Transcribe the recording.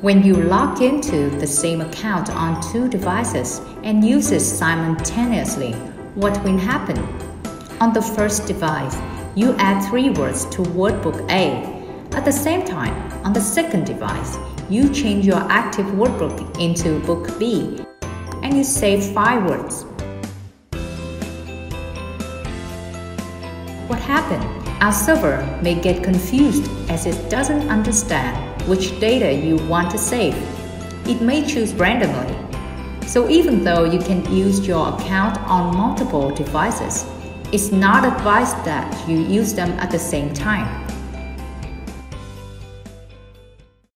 When you log into the same account on two devices and use it simultaneously, what will happen? On the first device, you add three words to Wordbook A. At the same time, on the second device, you change your active Wordbook into Book B and you save five words. What happened? Our server may get confused as it doesn't understand which data you want to save. It may choose randomly. So even though you can use your account on multiple devices, it's not advised that you use them at the same time.